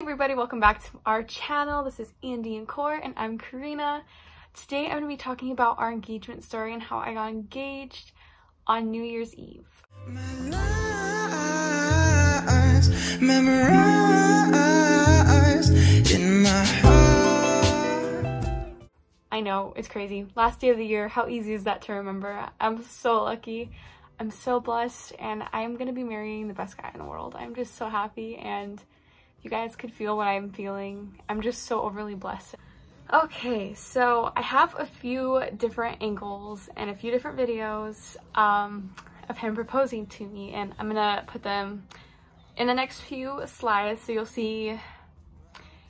everybody, welcome back to our channel. This is Andy and Cor and I'm Corina. Today I'm going to be talking about our engagement story and how I got engaged on New Year's Eve. I know, it's crazy. Last day of the year, how easy is that to remember? I'm so lucky. I'm so blessed and I'm going to be marrying the best guy in the world. I'm just so happy and you guys could feel what I'm feeling. I'm just so overly blessed. Okay, so I have a few different angles and a few different videos um, of him proposing to me and I'm gonna put them in the next few slides so you'll see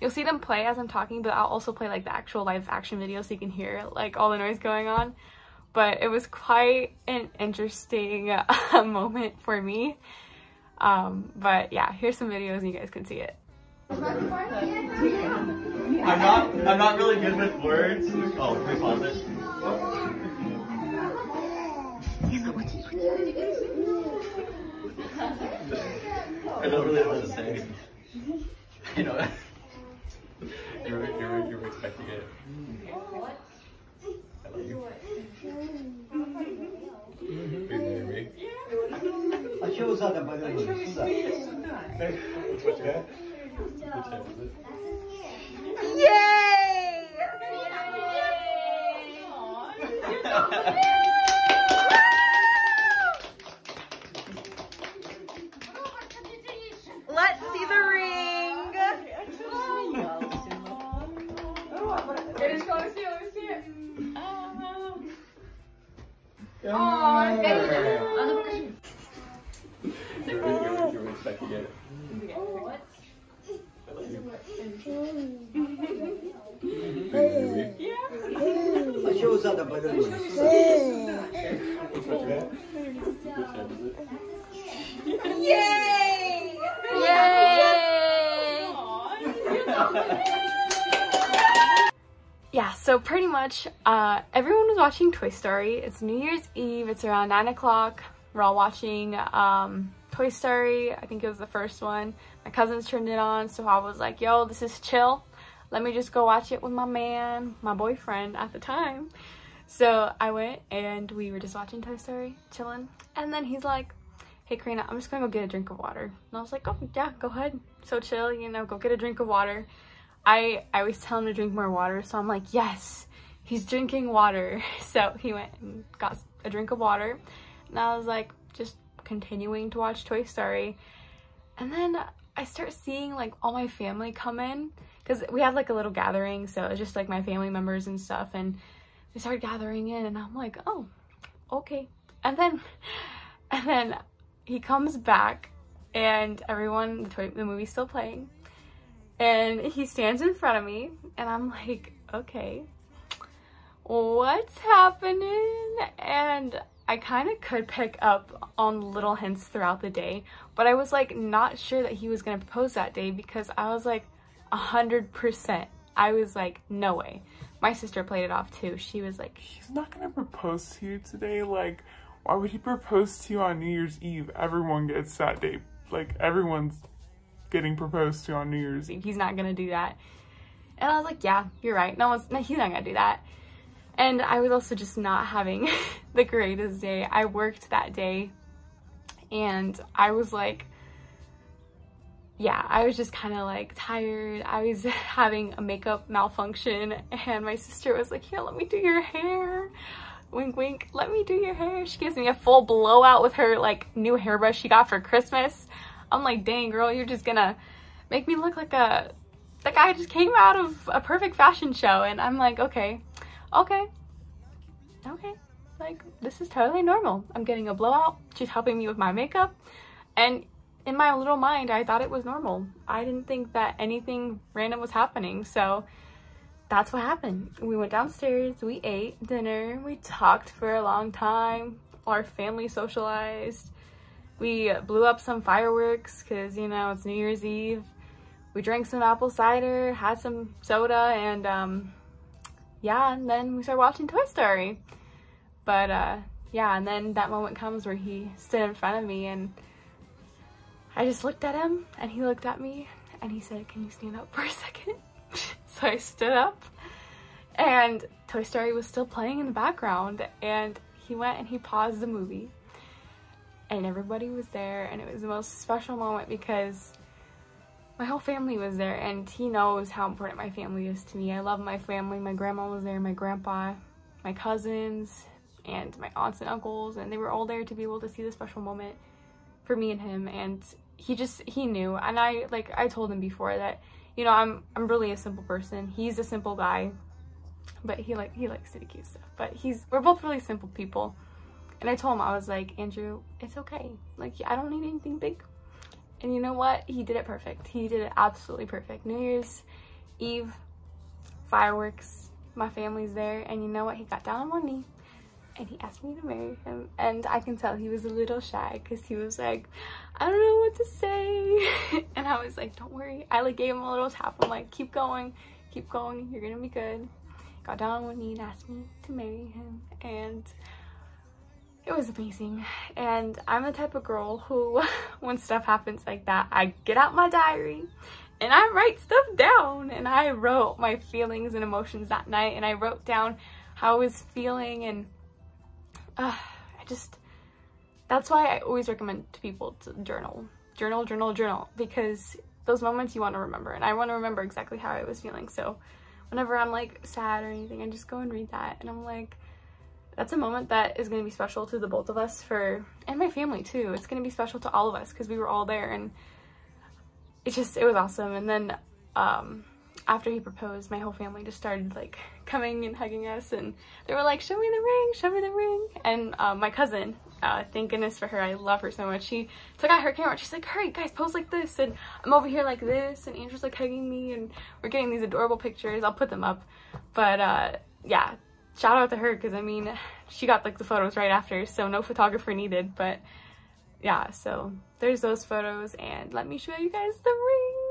you'll see them play as I'm talking but I'll also play like the actual live action video so you can hear like all the noise going on but it was quite an interesting uh, moment for me um, but yeah, here's some videos and you guys can see it. I'm not I'm not really good with words. Oh, can we pause it? I don't really know what to say. You know, you're, you're, you're expecting it. I 没事，没事，没 事。Yay! yeah, so pretty much uh, everyone was watching Toy Story. It's New Year's Eve. It's around 9 o'clock. We're all watching um, Toy Story. I think it was the first one. My cousins turned it on, so I was like, yo, this is chill. Let me just go watch it with my man, my boyfriend at the time. So I went and we were just watching Toy Story, chilling. And then he's like, hey Corina, I'm just gonna go get a drink of water. And I was like, oh yeah, go ahead. So chill, you know, go get a drink of water. I, I always tell him to drink more water, so I'm like, yes, he's drinking water. So he went and got a drink of water. And I was like, just continuing to watch Toy Story. And then I start seeing like all my family come in because we had like a little gathering. So it was just like my family members and stuff. And they started gathering in and I'm like, oh, okay. And then, and then he comes back and everyone, the, toy, the movie's still playing. And he stands in front of me and I'm like, okay, what's happening? And I kind of could pick up on little hints throughout the day, but I was like not sure that he was going to propose that day because I was like a hundred percent. I was like, no way. My sister played it off too. She was like, He's not gonna propose to you today. Like, why would he propose to you on New Year's Eve? Everyone gets that day. Like, everyone's getting proposed to on New Year's Eve. he's not gonna do that. And I was like, yeah, you're right. No one's, no, he's not gonna do that. And I was also just not having the greatest day. I worked that day and I was like, yeah, I was just kind of like tired. I was having a makeup malfunction and my sister was like, yeah, let me do your hair. Wink, wink, let me do your hair. She gives me a full blowout with her like new hairbrush she got for Christmas. I'm like, dang girl, you're just gonna make me look like a, the guy just came out of a perfect fashion show. And I'm like, okay, okay, okay. Like, this is totally normal. I'm getting a blowout. She's helping me with my makeup. And in my little mind, I thought it was normal. I didn't think that anything random was happening. So that's what happened. We went downstairs, we ate dinner, we talked for a long time. Our family socialized. We blew up some fireworks because, you know, it's New Year's Eve. We drank some apple cider, had some soda, and um, yeah, and then we started watching Toy Story. But uh, yeah, and then that moment comes where he stood in front of me and I just looked at him and he looked at me and he said, can you stand up for a second? so I stood up and Toy Story was still playing in the background and he went and he paused the movie and everybody was there and it was the most special moment because my whole family was there and he knows how important my family is to me. I love my family. My grandma was there, my grandpa, my cousins, and my aunts and uncles and they were all there to be able to see the special moment for me and him and he just he knew and I like I told him before that you know I'm I'm really a simple person. He's a simple guy but he like he likes to do cute stuff. But he's we're both really simple people. And I told him I was like, Andrew, it's okay. Like I don't need anything big. And you know what? He did it perfect. He did it absolutely perfect. New Year's Eve, fireworks, my family's there, and you know what? He got down on one knee and he asked me to marry him. And I can tell he was a little shy because he was like, I don't know what to say. and I was like, don't worry. I like gave him a little tap. I'm like, keep going, keep going. You're gonna be good. Got down on one knee and asked me to marry him. And it was amazing. And I'm the type of girl who, when stuff happens like that, I get out my diary and I write stuff down. And I wrote my feelings and emotions that night. And I wrote down how I was feeling and uh, I just, that's why I always recommend to people to journal. Journal, journal, journal, because those moments you want to remember. And I want to remember exactly how I was feeling. So whenever I'm like sad or anything, I just go and read that. And I'm like, that's a moment that is going to be special to the both of us for, and my family too. It's going to be special to all of us because we were all there and it just, it was awesome. And then, um, after he proposed, my whole family just started like coming and hugging us and they were like, show me the ring, show me the ring. And um, my cousin, uh, thank goodness for her, I love her so much. She took out her camera she's like, hurry guys, pose like this. And I'm over here like this and Andrew's like hugging me and we're getting these adorable pictures. I'll put them up. But uh, yeah, shout out to her because I mean, she got like the photos right after, so no photographer needed. But yeah, so there's those photos and let me show you guys the ring.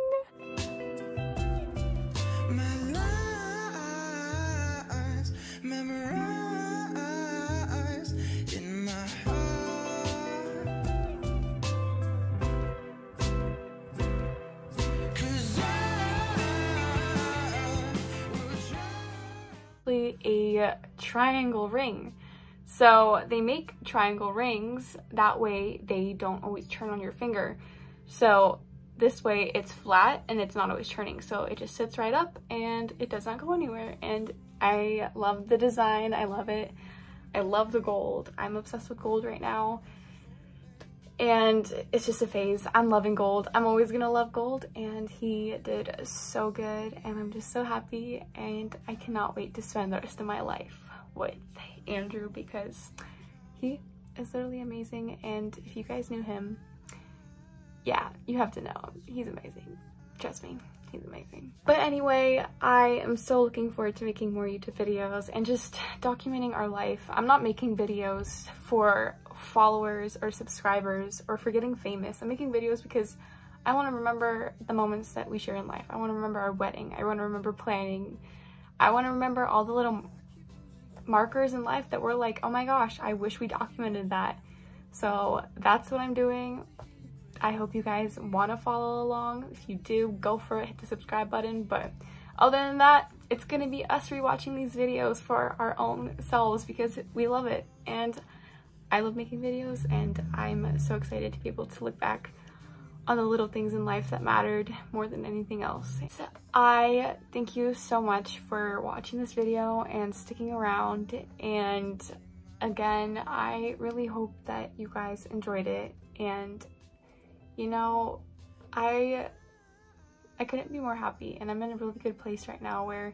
Triangle ring. So they make triangle rings, that way they don't always turn on your finger. So this way it's flat and it's not always turning. So it just sits right up and it does not go anywhere. And I love the design, I love it. I love the gold. I'm obsessed with gold right now. And it's just a phase. I'm loving gold. I'm always gonna love gold. And he did so good. And I'm just so happy. And I cannot wait to spend the rest of my life with Andrew because he is literally amazing. And if you guys knew him, yeah, you have to know him. He's amazing. Trust me he's amazing. But anyway, I am so looking forward to making more YouTube videos and just documenting our life. I'm not making videos for followers or subscribers or for getting famous. I'm making videos because I want to remember the moments that we share in life. I want to remember our wedding. I want to remember planning. I want to remember all the little markers in life that were like, oh my gosh, I wish we documented that. So that's what I'm doing. I hope you guys want to follow along. If you do, go for it, hit the subscribe button. But other than that, it's going to be us rewatching these videos for our own selves because we love it. And I love making videos and I'm so excited to be able to look back on the little things in life that mattered more than anything else. So I thank you so much for watching this video and sticking around. And again I really hope that you guys enjoyed it. And you know, I I couldn't be more happy. And I'm in a really good place right now where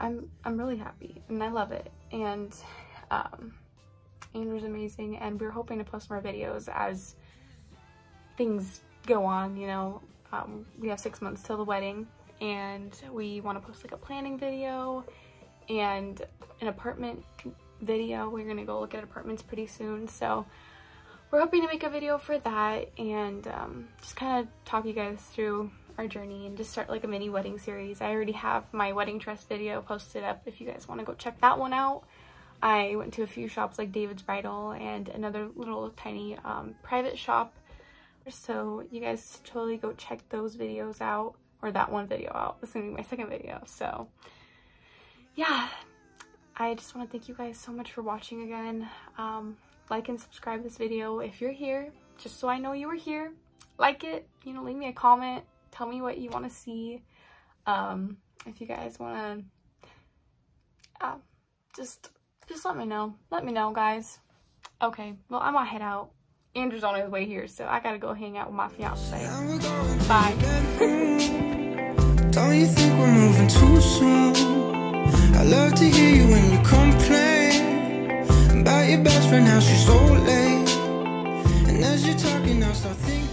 I'm I'm really happy and I love it. And um Andrew's amazing. And we're hoping to post more videos as things go on, you know. Um, we have six months till the wedding and we want to post like a planning video and an apartment video. We're gonna go look at apartments pretty soon so we're hoping to make a video for that and um, just kind of talk you guys through our journey and just start like a mini wedding series. I already have my wedding dress video posted up if you guys want to go check that one out. I went to a few shops like David's Bridal and another little tiny um, private shop So you guys totally go check those videos out or that one video out. This is gonna be my second video. So yeah, I just want to thank you guys so much for watching again. Um, like and subscribe this video if you're here, just so I know you were here. Like it, you know, leave me a comment. Tell me what you want to see. Um, if you guys want to, uh, just, just let me know. Let me know, guys. Okay, well, I'm gonna head out. Andrew's on his way here, so I gotta go hang out with my fiance. Bye. Don't you think we're moving too soon? I love to hear you when you complain about your best friend, how she's so late. And as you're talking, I start thinking.